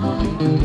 Bye.